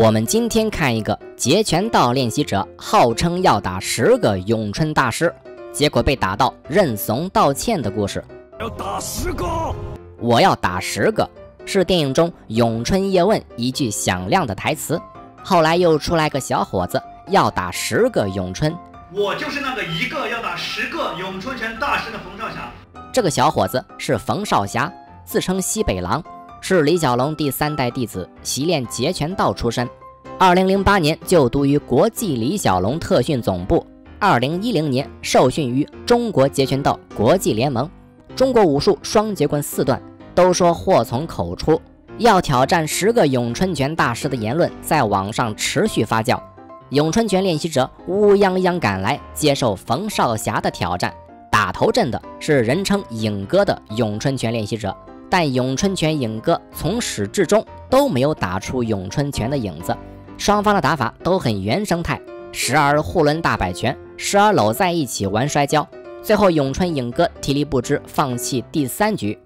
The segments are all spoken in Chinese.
我们今天看一个截拳道练习者，号称要打十个咏春大师，结果被打到认怂道歉的故事。要打十个，我要打十个，是电影中《咏春叶问》一句响亮的台词。后来又出来个小伙子要打十个咏春，我就是那个一个要打十个咏春拳大师的冯少侠。这个小伙子是冯少侠，自称西北狼。是李小龙第三代弟子，习练截拳道出身。二零零八年就读于国际李小龙特训总部，二零一零年受训于中国截拳道国际联盟。中国武术双截棍四段都说祸从口出，要挑战十个咏春拳大师的言论在网上持续发酵。咏春拳练习者乌泱泱赶来接受冯少侠的挑战，打头阵的是人称“影哥”的咏春拳练习者。但咏春拳影哥从始至终都没有打出咏春拳的影子，双方的打法都很原生态，时而互抡大摆拳，时而搂在一起玩摔跤。最后咏春影哥体力不支，放弃第三局。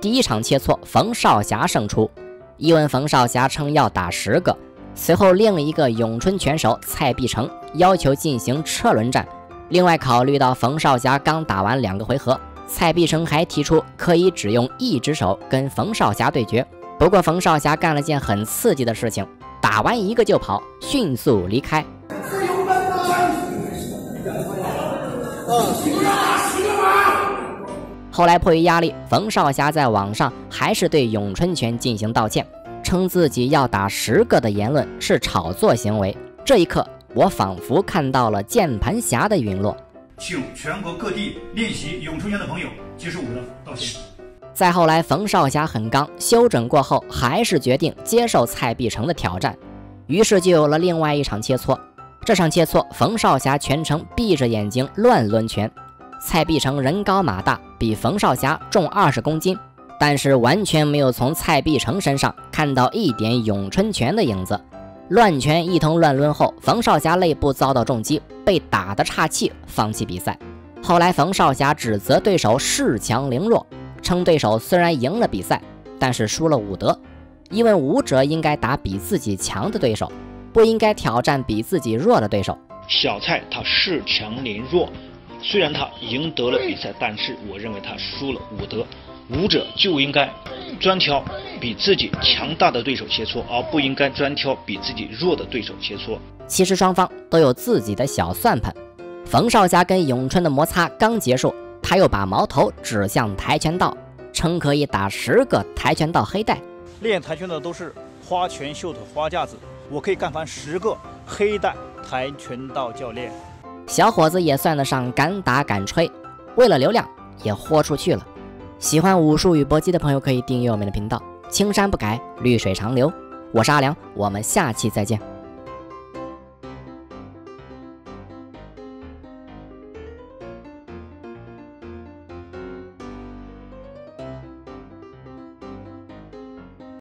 第一场切磋，冯少侠胜出。一问冯少侠称要打十个。随后另一个咏春拳手蔡必成要求进行车轮战。另外考虑到冯少侠刚打完两个回合。蔡必成还提出可以只用一只手跟冯少侠对决，不过冯少侠干了件很刺激的事情，打完一个就跑，迅速离开。后来迫于压力，冯少侠在网上还是对咏春拳进行道歉，称自己要打十个的言论是炒作行为。这一刻，我仿佛看到了键盘侠的陨落。请全国各地练习咏春拳的朋友接受我的道歉。再后来，冯少侠很刚，休整过后还是决定接受蔡必成的挑战，于是就有了另外一场切磋。这场切磋，冯少侠全程闭着眼睛乱抡拳。蔡必成人高马大，比冯少侠重二十公斤，但是完全没有从蔡必成身上看到一点咏春拳的影子。乱拳一通乱抡后，冯少侠肋部遭到重击，被打得岔气，放弃比赛。后来，冯少侠指责对手恃强凌弱，称对手虽然赢了比赛，但是输了武德。因为武者应该打比自己强的对手，不应该挑战比自己弱的对手。小蔡他恃强凌弱，虽然他赢得了比赛，但是我认为他输了武德。武者就应该专挑比自己强大的对手切磋，而不应该专挑比自己弱的对手切磋。其实双方都有自己的小算盘。冯少侠跟咏春的摩擦刚结束，他又把矛头指向跆拳道，称可以打十个跆拳道黑带。练跆拳道都是花拳绣腿花架子，我可以干翻十个黑带跆拳道教练。小伙子也算得上敢打敢吹，为了流量也豁出去了。喜欢武术与搏击的朋友可以订阅我们的频道。青山不改，绿水长流。我是阿良，我们下期再见。